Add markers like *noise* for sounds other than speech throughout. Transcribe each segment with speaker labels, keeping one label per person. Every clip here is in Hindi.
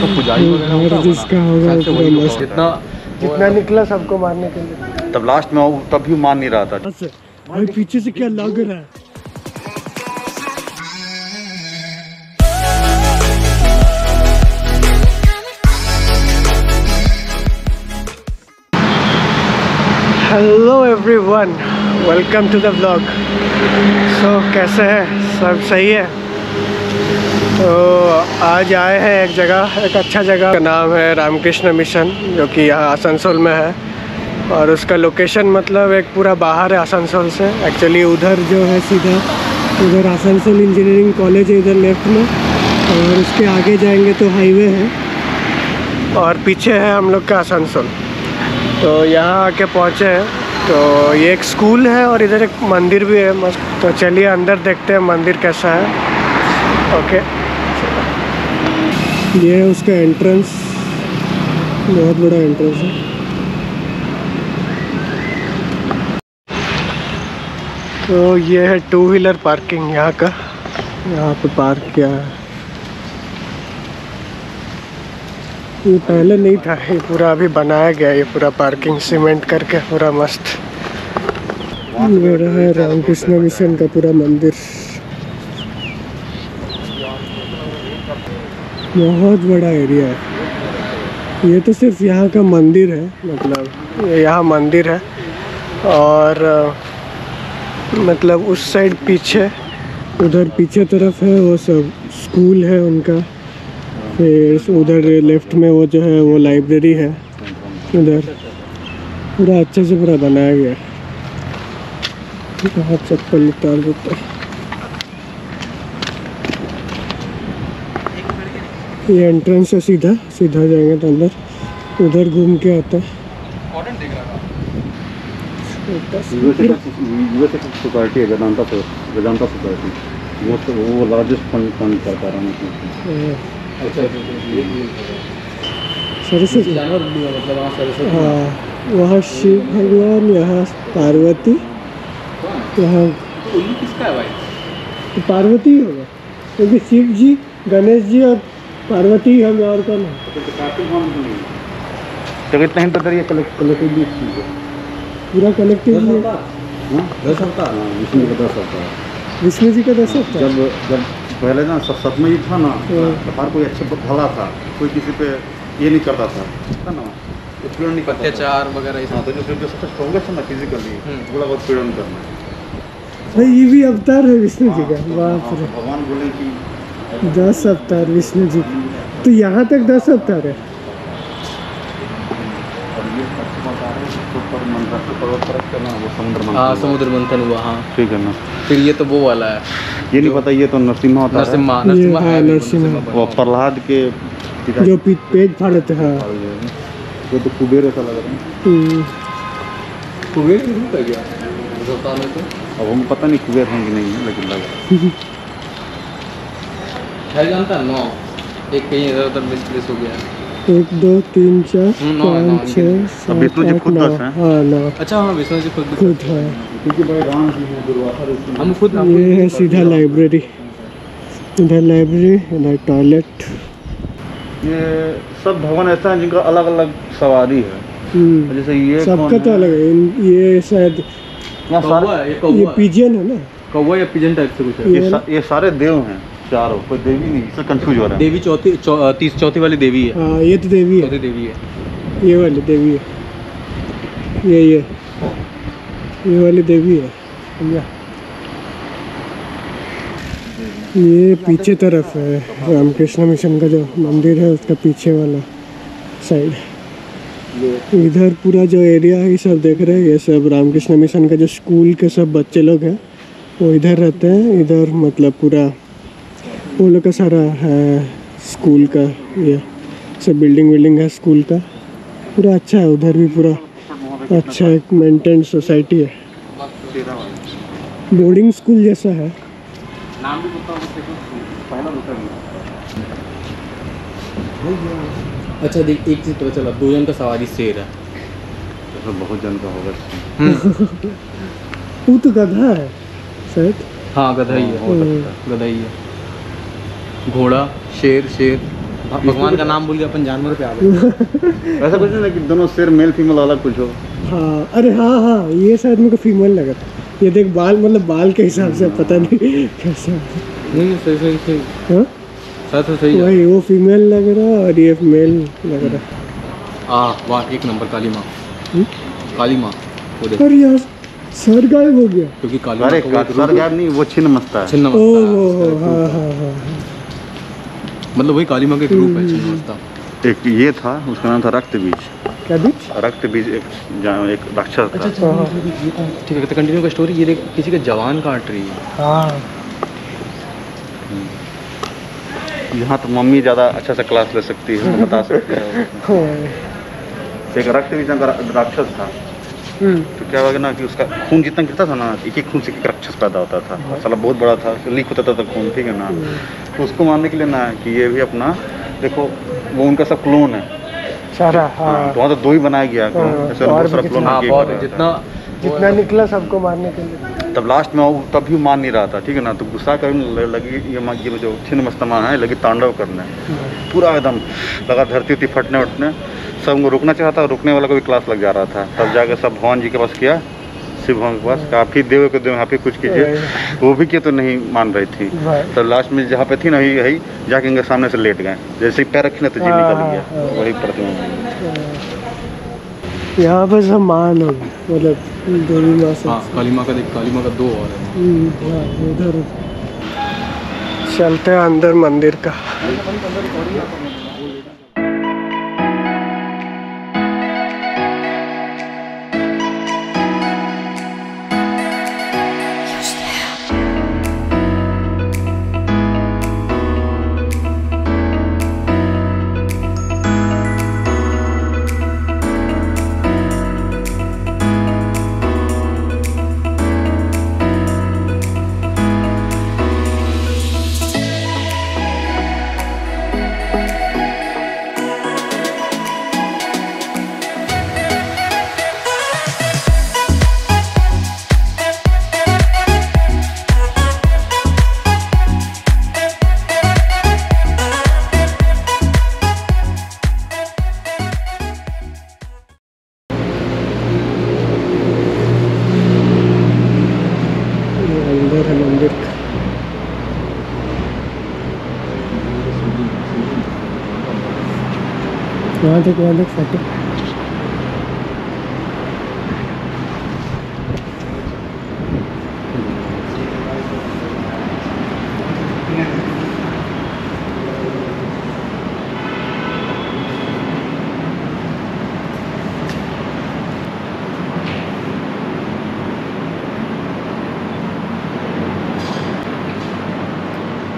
Speaker 1: तो पुजारी वगैरह होता
Speaker 2: जिसका होगा।
Speaker 1: होते। जितना
Speaker 2: निकला सबको मारने के लिए।
Speaker 1: तब लास्ट में तब भी मान नहीं रहा था।
Speaker 2: भाई पीछे से क्या लग रहा है? Hello everyone welcome to the vlog so कैसे हैं? सब सही है? तो आज आए हैं एक जगह, एक अच्छा जगह। का नाम है रामकृष्ण मिशन, जो कि यहाँ आसनसोल में है। और उसका लोकेशन मतलब एक पूरा बाहर है आसनसोल से। एक्चुअली उधर जो है सीधा, उधर आसनसोल इंजीनियरिंग कॉलेज है इधर लेफ़्ट में। और उसके आगे जाएँगे तो हाईवे है। और पीछे है हम लोग का आसनसोल। तो यहाँ आके पहुँचे हैं। तो ये एक स्कूल है और इधर एक मंदिर भी है। मस्त तो चलिए अंदर देखते हैं मंदिर कैसा है। ओके ये है उसका एंट्रेंस बहुत बड़ा एंट्रेंस है। तो ये है टू व्हीलर पार्किंग यहाँ का। यहाँ पे पार्क किया है। ये पहले नहीं था। ये पूरा अभी बनाया गया ये पूरा पार्किंग सीमेंट करके पूरा मस्त। ये रहा है रामकृष्ण मिशन का पूरा मंदिर। बहुत बड़ा एरिया है। ये तो सिर्फ़ यहाँ का मंदिर है मतलब यहाँ मंदिर है। और मतलब उस साइड पीछे, उधर पीछे तरफ़ है, वो सब स्कूल है उनका। फिर उधर लेफ़्ट में वो जो है, वो लाइब्रेरी है, उधर। पूरा अच्छे से पूरा बनाया गया है। यहाँ चप्पल उतार देते हैं। ये एंट्रेंस है सीधा सीधा जाएँगे तो अंदर। उधर घूम के आता है।
Speaker 1: सोसाइटी है वेदांता वेदांता सोसाइटी वो तो वो लार्जेस्ट फंड फंड करता रहा मैं
Speaker 2: सरस्वती।
Speaker 1: मतलब
Speaker 2: हाँ वहाँ शिव भगवान यहाँ पार्वती यहाँ
Speaker 3: किसका है भाई?
Speaker 2: तो पार्वती होगा। क्योंकि शिव जी गणेश जी और पार्वती ही हमें और कौन है
Speaker 1: तो इतना हिंट ये कलेक्टिव है
Speaker 2: पूरा कलेक्टिव
Speaker 1: हाँ? दस हफ़्ता? हाँ विष्णु का दस हफ़्ता।
Speaker 2: विष्णु जी का दस होता है
Speaker 1: जब जब पहले ना सब सतमें ही था ना
Speaker 2: हाँ।
Speaker 1: तो हर कोई अच्छे भला था कोई किसी पे ये नहीं करता था। ना? उत्पीड़न नहीं करता।
Speaker 3: अत्याचार वगैरह ये
Speaker 1: हाँ
Speaker 3: सब
Speaker 1: तो जो जो सबसे स्ट्रॉन्गेस्ट है ना फिजिकली
Speaker 3: हम्म।
Speaker 1: थोड़ा बहुत पीड़न करना।
Speaker 2: भाई ये भी अवतार है विष्णु जी का।
Speaker 1: हाँ,
Speaker 2: बाप
Speaker 1: हाँ,
Speaker 2: रे।
Speaker 1: भगवान बोले कि
Speaker 2: दस अवतार विष्णु जी। के। तो यहाँ तक दस अवतार है।
Speaker 1: हैं तो समुद्र
Speaker 3: हाँ समुद्र मंथन हुआ हाँ।
Speaker 1: ठीक है ना।
Speaker 3: फिर ये तो वो वाला है।
Speaker 1: ये नहीं पता ये तो नरसिम्हा होता
Speaker 3: नरसिम्हा नरसिम्हा
Speaker 2: हाँ,
Speaker 3: है
Speaker 2: नरसिम्हा।
Speaker 1: वो प्रहलाद के
Speaker 2: जो पी- पेट फाड़े थे हाँ।
Speaker 1: ये तो कुबेर ऐसा लग रहा है।
Speaker 2: हम्म,
Speaker 3: कुबेर है क्या? तो।
Speaker 1: अब हमको पता नहीं कुबेर हैं कि नहीं है लेकिन लग रहा है। *laughs*
Speaker 3: है जानता है नौ। एक कहीं इधर उधर मिसप्लेस हो गया।
Speaker 2: एक दो तीन चार
Speaker 3: हम्म, नौ नौ,
Speaker 2: पाँच छः सात
Speaker 1: विष्णु जी
Speaker 2: आठ
Speaker 1: खुद
Speaker 2: नौ।
Speaker 1: दस हैं?
Speaker 2: हाँ नौ।
Speaker 3: अच्छा हाँ विष्णु जी खुद
Speaker 2: खुद है।
Speaker 1: क्योंकि भाई राम जी हैं दुर्वासा ऋषि
Speaker 3: हम खुद
Speaker 2: ये है सीधा लाइब्रेरी इधर लाइब्रेरी इधर टॉयलेट
Speaker 1: ये सब भवन ऐसा है जिनका अलग अलग सवारी है।
Speaker 2: हम्म,
Speaker 1: जैसे ये
Speaker 2: सबका तो
Speaker 1: है?
Speaker 2: अलग है। ये शायद
Speaker 3: है ये
Speaker 2: पिजन है। ना?
Speaker 3: कौवा या पिजन टाइप से कुछ है।
Speaker 1: ये सारे देव हैं। चारों कोई देवी नहीं इससे कंफ्यूज हो रहा है।
Speaker 3: देवी चौथी चौ, तीस चौथी वाली देवी है।
Speaker 2: हाँ ये तो देवी है।
Speaker 3: देवी है।
Speaker 2: ये वाली देवी है। ये ये। ये वाली देवी है समझा? ये पीछे तरफ़ है रामकृष्ण मिशन का जो मंदिर है उसका पीछे वाला साइड इधर पूरा जो एरिया है ये सब देख रहे हैं ये सब रामकृष्ण मिशन का जो स्कूल के सब बच्चे लोग हैं वो इधर रहते हैं इधर मतलब पूरा वो लोग का सारा है स्कूल का ये सब बिल्डिंग विल्डिंग है स्कूल का। पूरा अच्छा है उधर भी पूरा अच्छा एक मेंटेन सोसाइटी है। बोर्डिंग स्कूल जैसा है।
Speaker 3: अच्छा देख एक चीज़ पता चला दो जन का सवारी शेर है।
Speaker 1: ऐसा बहुत जन का होगा। *laughs*
Speaker 2: वो तो गधा है शायद।
Speaker 3: हाँ गधा ही है
Speaker 1: हो। सकता है
Speaker 3: गधा ही है। घोड़ा शेर शेर। भगवान का नाम बोल के अपन जानवर पे आ गए। *laughs*
Speaker 1: ऐसा कुछ नहीं है कि दोनों शेर मेल फीमेल अलग कुछ हो।
Speaker 2: हाँ अरे हाँ हाँ ये शायद मेरे को फीमेल लगा ये देख बाल मतलब बाल के हिसाब से पता नहीं *laughs* कैसा।
Speaker 3: नहीं सही सही सही।
Speaker 2: हाँ?
Speaker 3: सही सही सही
Speaker 2: वही वो फीमेल लग रहा है और ये मेल लग रहा है।
Speaker 3: आ वाह एक नंबर काली माँ।
Speaker 2: हम्म?
Speaker 3: काली माँ वो देख।
Speaker 2: और यार सर गायब हो गया।
Speaker 3: क्योंकि काली
Speaker 1: अरे सर गायब नहीं वो छिन्न मस्ता है।
Speaker 3: छिन्न
Speaker 2: ओ
Speaker 3: मस्ता। मतलब वही काली माँ का एक रूप है छिन्न
Speaker 1: एक ये था उसका नाम था रक्त बीज।
Speaker 2: क्या बीच
Speaker 1: रक्त बीज एक एक राक्षस था।
Speaker 2: हाँ हाँ।
Speaker 3: ठीक है तो कंटिन्यू का स्टोरी ये देख किसी का जवान काट रही है।
Speaker 2: हाँ।
Speaker 1: यहाँ तो मम्मी ज़्यादा अच्छा सा क्लास ले सकती है बता सकती है। *laughs* एक रक्त बीज का राक्षस था।
Speaker 2: हम्म,
Speaker 1: तो क्या हुआ ना कि उसका खून जितना गिरता था ना एक एक खून से एक राक्षस पैदा होता था। साला बहुत बड़ा था लीक होता था तो खून ठीक है ना। तो उसको मारने के लिए ना कि ये भी अपना देखो वो उनका सब क्लोन है।
Speaker 2: सारा हाँ
Speaker 1: तो वहाँ तो दो ही बनाया गया
Speaker 2: हाँ,
Speaker 1: ऐसे क्लोन
Speaker 3: हाँ
Speaker 1: था।
Speaker 3: जितना
Speaker 2: जितना निकला सबको मारने के लिए।
Speaker 1: तब लास्ट में वो तब भी मान नहीं रहा था ठीक है ना। तो गुस्सा कर लगी ये मा- ये जो छिन्न मस्तमा है लगी तांडव करने। पूरा एकदम लगा धरती उरती फटने उठने सब उनको रुकना चाहा था रुकने वाला को भी क्लास लग जा रहा था। तब जाके सब भगवान जी के पास किया शिव भगवान के पास। ही देव को देव आप ही कुछ कीजिए वो भी किए तो नहीं मान रही थी। तो लास्ट में जहाँ पे थी ना यही यही जाके इनके सामने से लेट गए। जैसे ही पैर रखी ना तो जी निकल
Speaker 2: हाँ,
Speaker 1: गया।
Speaker 2: हाँ।
Speaker 1: वही प्रतिमा।
Speaker 2: यहाँ पे सब मान हो मतलब देवी माँ से।
Speaker 3: हाँ काली माँ का देख काली माँ का दो और है।
Speaker 2: हम्म, हाँ, उधर चलते हैं अंदर मंदिर का। वहाँ तक वहाँ तक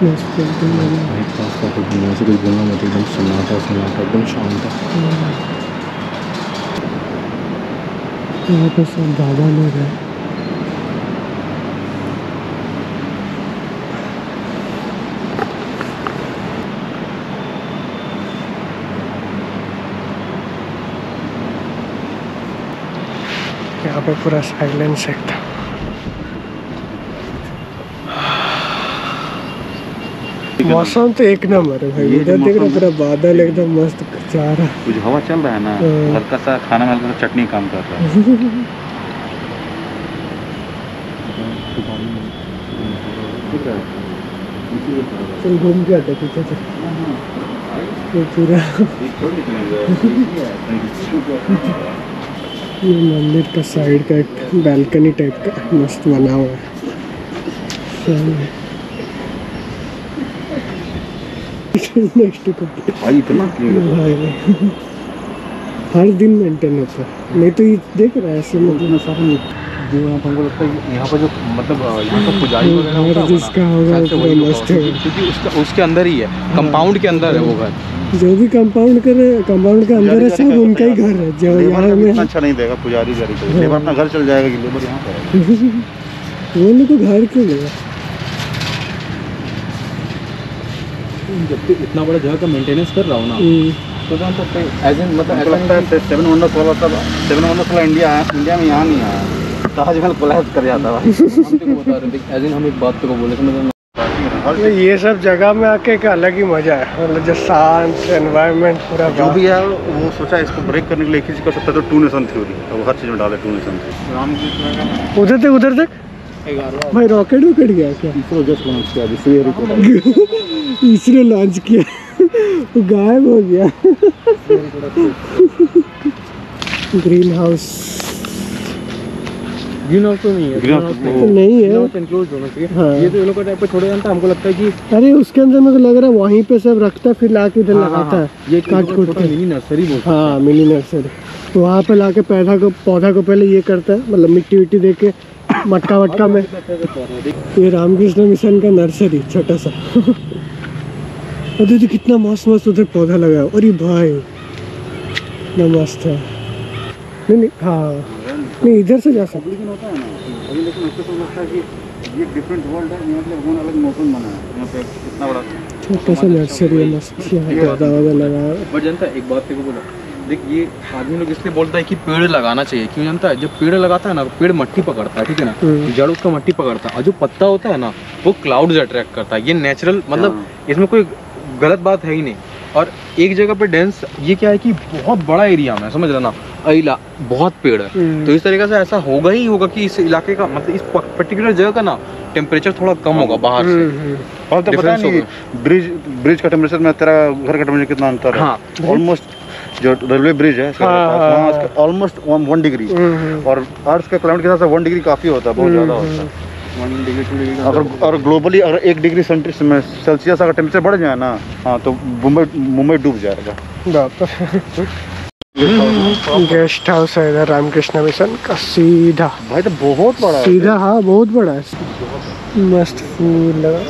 Speaker 3: एक पास का से कुछ बोलना मत एकदम सन्नाटा सन्नाटा एकदम शांत
Speaker 2: यहाँ पे सब बाबा लोग हैं। यहाँ पूरा साइलेंस एकदम मौसम तो एक नंबर है भाई। इधर देख रहा पूरा बादल एकदम मस्त जा रहा
Speaker 1: कुछ हवा चल रहा है ना?
Speaker 2: हाँ।
Speaker 1: हल्का सा खाना में हल्का सा चटनी काम कर रहा है।
Speaker 2: चल घूम के आते पीछे से। पूरा ये मंदिर का साइड का एक बैल्कनी टाइप का मस्त बना हुआ है। नेक्स्ट *laughs* को
Speaker 1: भाई इतना क्लीन
Speaker 2: हर दिन मेंटेन होता है तो ये देख रहा है ऐसे मतलब
Speaker 1: सारा
Speaker 3: जो यहाँ पर हमको लगता है यहाँ पर जो मतलब यहाँ का पुजारी वगैरह
Speaker 2: जिसका होगा।
Speaker 3: क्योंकि उसका उसके अंदर ही है कंपाउंड के अंदर है वो घर।
Speaker 2: जो भी कंपाउंड करे कंपाउंड के अंदर है सब उनका ही घर है। जो यहाँ में
Speaker 1: अच्छा नहीं देगा पुजारी जारी अपना घर चल जाएगा कि लेबर यहाँ पर *laughs*
Speaker 2: वो लोग को घर क्यों लेगा
Speaker 3: जब तक इतना बड़ा जगह का मेंटेनेंस कर रहा हूँ ना
Speaker 2: हम्म,
Speaker 3: तो जान सकते एज एन मतलब ऐसा
Speaker 1: लगता है सेवन वंडर्स वाला सब सेवन वंडर्स वाला इंडिया इंडिया में यहाँ नहीं आया। ताजमहल कोलैप्स कर जाता *laughs*
Speaker 3: हम थे एज इन हम एक बात तेरे को बोले मतलब
Speaker 1: है ना हर
Speaker 2: तो ये सब जगह में आके एक अलग ही मज़ा है। मतलब जो शांत एनवायरनमेंट पूरा
Speaker 1: जो भी है वो सोचा इसको ब्रेक करने के लिए चीज़ कर सकता है तो टू नेशन थ्योरी तो वो हर चीज़ में डाले टू नेशन थ्योरी
Speaker 2: उधर तक उधर तक भाई रॉकेट वॉकेट गया क्या?
Speaker 1: इसरो जस्ट लॉन्च किया अभी सीएरी *laughs*
Speaker 2: इसने लॉन्च किया। गायब हो गया। ग्रीन हाउस
Speaker 3: ग्रीन हाउस तो नहीं है।
Speaker 1: Green house
Speaker 3: नहीं
Speaker 2: नहीं है।
Speaker 3: हाउस एनक्लोज होना चाहिए।
Speaker 2: हाँ।
Speaker 3: ये तो ये लोग का टाइप पे छोड़े जानता हमको लगता है कि
Speaker 2: अरे उसके अंदर मेरे को लग रहा है वहीं पे सब रखता है फिर लाके इधर
Speaker 3: हाँ, हाँ,
Speaker 2: लगाता
Speaker 3: हाँ।
Speaker 2: है।
Speaker 3: ये
Speaker 2: काट कूट के।
Speaker 3: मिनी नर्सरी बोलते
Speaker 2: हाँ। मिनी नर्सरी तो वहाँ पे लाके पौधा को पौधा को पहले ये करता है मतलब मिट्टी विट्टी दे के मटका वटका में। ये रामकृष्ण मिशन का नर्सरी छोटा सा। *laughs* और दीदी कितना मस्त मस्त उधर पौधा लगा है। अरे भाई कितना मस्त है। नहीं नहीं हाँ। नहीं इधर से जा सकते।
Speaker 1: ये डिफरेंट वर्ल्ड है यहाँ पे कौन अलग मौसम बना है यहाँ पे इतना बड़ा।
Speaker 2: छोटा सा नर्सरी है मस्त यहाँ पौधा वौधा लगा है।
Speaker 3: बट जानता एक बात तेरे को बोला। देख ये आदमी लोग इसलिए बोलता है कि पेड़ लगाना चाहिए। क्यों जानता है? जब पेड़ लगाता है ना तो पेड़ मट्टी पकड़ता है ठीक है ना?
Speaker 2: हम्म।
Speaker 3: जड़ उसका मट्टी पकड़ता है। और जो पत्ता होता है ना वो क्लाउड्स अट्रैक्ट करता है। ये नेचुरल मतलब
Speaker 1: हाँ।
Speaker 3: इसमें कोई गलत बात है ही नहीं। और एक जगह पे डेंस ये क्या है कि बहुत बड़ा एरिया में समझ रहे ना? इला बहुत पेड़ है।
Speaker 2: हम्म।
Speaker 3: तो इस तरीके से ऐसा होगा ही होगा कि इस इलाके का मतलब इस पर्टिकुलर जगह का ना टेम्परेचर थोड़ा कम होगा बाहर से।
Speaker 2: हम्म।
Speaker 1: और तो पता नहीं ब्रिज ब्रिज का टेम्परेचर में तेरा घर का टेम्परेचर कितना अंतर है?
Speaker 3: हाँ।
Speaker 1: ऑलमोस्ट जो रेलवे ब्रिज है। Almost one degree
Speaker 2: hmm, hmm.
Speaker 1: और अर्थ का क्लाइमेट के हिसाब से वन डिग्री काफ़ी होता है बहुत ज़्यादा होता है। अगर और ग्लोबली अगर एक डिग्री सेल्सियस अगर टेम्परेचर बढ़ जाए ना हाँ तो मुंबई मुंबई डूब जाएगा।
Speaker 2: गेस्ट हाउस है इधर रामकृष्ण मिशन का सीधा।
Speaker 1: भाई तो बहुत बड़ा
Speaker 2: सीधा हाँ बहुत बड़ा है। मस्त फूल लगा।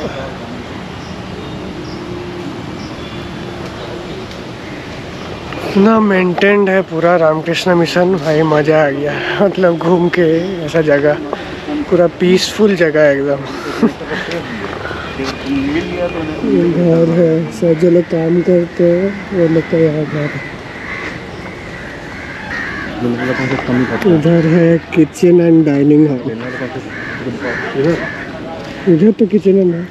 Speaker 2: इतना मेंटेन्ड है पूरा रामकृष्ण मिशन भाई मज़ा आ गया। मतलब घूम के ऐसा जगह पूरा पीसफुल जगह है एकदम। ये घर है सब जो लोग काम करते हैं वो लोग का यहाँ घर है। इधर है किचन एंड डाइनिंग हॉल इधर तो किचन है नहीं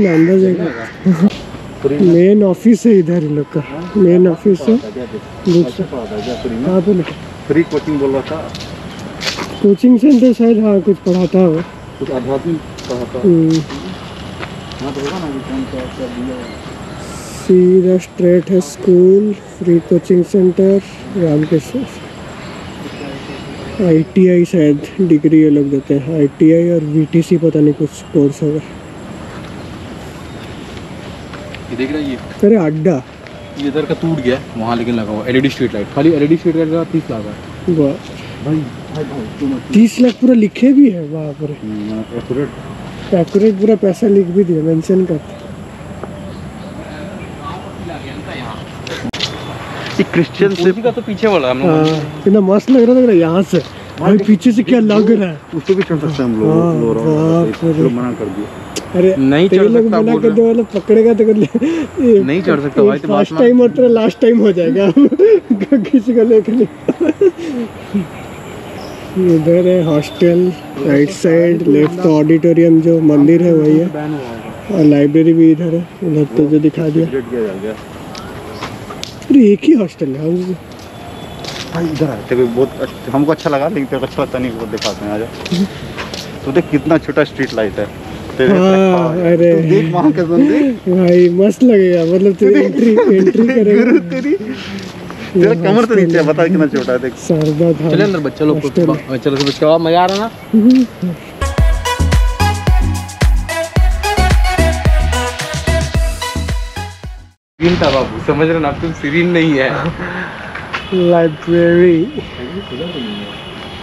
Speaker 2: ना अंदर। जाएगा। मेन ऑफ़िस है इधर इन लोग का। मेन ऑफ़िस है कहाँ पे लिखा
Speaker 1: फ्री कोचिंग बोल। रहा था।
Speaker 2: कोचिंग सेंटर शायद हाँ कुछ पढ़ाता होगा
Speaker 3: कुछ आध्यात्मिक पढ़ाता
Speaker 2: हम्म,
Speaker 1: हाँ तो सा है।
Speaker 2: सीधा स्ट्रेट है school free coaching centre Ramakrishna. ITI शायद डिग्री ये लोग देते हैं। आईटीआई और वीटीसी पता नहीं कुछ कोर्स होगा।
Speaker 3: ये देख रहा है ये?
Speaker 2: अरे अड्डा।
Speaker 3: इधर का टूट गया वहाँ लेकिन लगा हुआ एलईडी स्ट्रीट लाइट खाली एलईडी स्ट्रीट लाइट का तीस लाख है।
Speaker 1: भाई भाई भाई मत
Speaker 2: तीस लाख पूरा लिखे भी है वहाँ पर।
Speaker 1: एक्यूरेट
Speaker 2: एक्यूरेट पूरा पैसा लिख भी दिया मेंशन करते
Speaker 1: क्रिश्चियन से
Speaker 3: का तो पीछे वाला हम
Speaker 2: हाँ
Speaker 3: लोग
Speaker 2: कितना मस्त लग रहा है यहाँ से। भाई पीछे से क्या लग रहा है?
Speaker 1: उस पे भी चढ़ सकते हैं हम लोग
Speaker 2: हाँ,
Speaker 1: मना कर दिए।
Speaker 2: अरे
Speaker 3: नहीं चढ़ सकता बोल
Speaker 2: कर दो वाला पकड़ेगा तो कर ले।
Speaker 3: नहीं चढ़ सकता भाई, तो
Speaker 2: फ़र्स्ट टाइम और तेरा लास्ट टाइम हो जाएगा। *laughs* किसी को लेकर इधर है hostel right side left auditorium जो मंदिर है वही है। और लाइब्रेरी भी इधर है उधर तो जो दिखा दिया। अरे एक ही हॉस्टल है
Speaker 1: भाई इधर आए तेरे बहुत हमको अच्छा लगा लेकिन तेरे को अच्छा लगता नहीं वो दिखाते हैं आजा। *laughs* तो देख कितना छोटा स्ट्रीट लाइट है। तेरे
Speaker 2: हाँ, अरे।
Speaker 1: तू देख वहाँ के सुन
Speaker 2: भाई मस्त लगेगा मतलब तू एंट्री एंट्री करेगा।
Speaker 1: तेरी। तेरा कमर तो नीचे बता कितना छोटा है देख।
Speaker 2: धाम।
Speaker 3: चले अंदर बच्चा लोग चलो सब इसके बाद मज़ा आ रहा ना? सीरीन था बाबू समझ रहे ना तुम सीरीन नहीं है। *laughs*
Speaker 2: लाइब्रेरी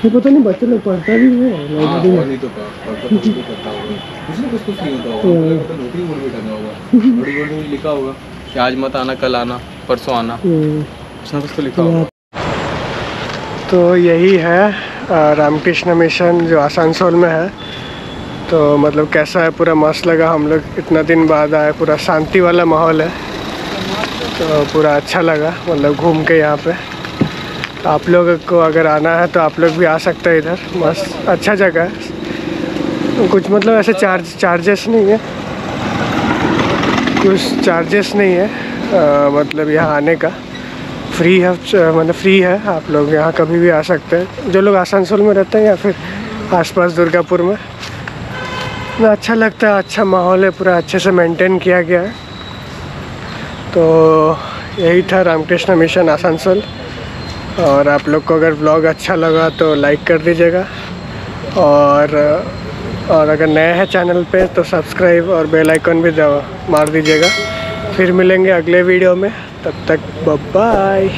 Speaker 2: ये पता नहीं बच्चे लोग पढ़ता भी है लाइब्रेरी में।
Speaker 3: नहीं तो करता होगा। कुछ ना कुछ तो नहीं होता होगा। नोटिस बोर्ड भी टंगा होगा। नोटिस बोर्ड में लिखा होगा कि आज मत आना कल आना परसों आना।
Speaker 2: हम्म,
Speaker 3: कुछ ना कुछ तो लिखा होगा।
Speaker 2: तो यही है रामकृष्ण मिशन जो आसानसोल में है। तो मतलब कैसा है पूरा मस्त लगा हम लोग। इतना दिन बाद आए पूरा शांति वाला माहौल है। तो पूरा अच्छा लगा मतलब घूम के यहाँ पे। तो आप लोग को अगर आना है तो आप लोग भी आ सकते हैं इधर। मस्त अच्छा जगह है। कुछ मतलब ऐसे चार्ज चार्जेस नहीं है। कुछ चार्जेस नहीं है आ, मतलब यहाँ आने का। फ्री है मतलब फ्री है। आप लोग यहाँ कभी भी आ सकते हैं। जो लोग आसनसोल में रहते हैं या फिर आसपास दुर्गापुर में ना अच्छा लगता है। अच्छा माहौल है पूरा अच्छे से मेंटेन किया गया है। तो यही था रामकृष्ण मिशन आसनसोल। और आप लोग को अगर ब्लॉग अच्छा लगा तो लाइक कर दीजिएगा। और और अगर नए हैं चैनल पे तो सब्सक्राइब और बेल आइकन भी मार दीजिएगा। फिर मिलेंगे अगले वीडियो में। तब तक बाय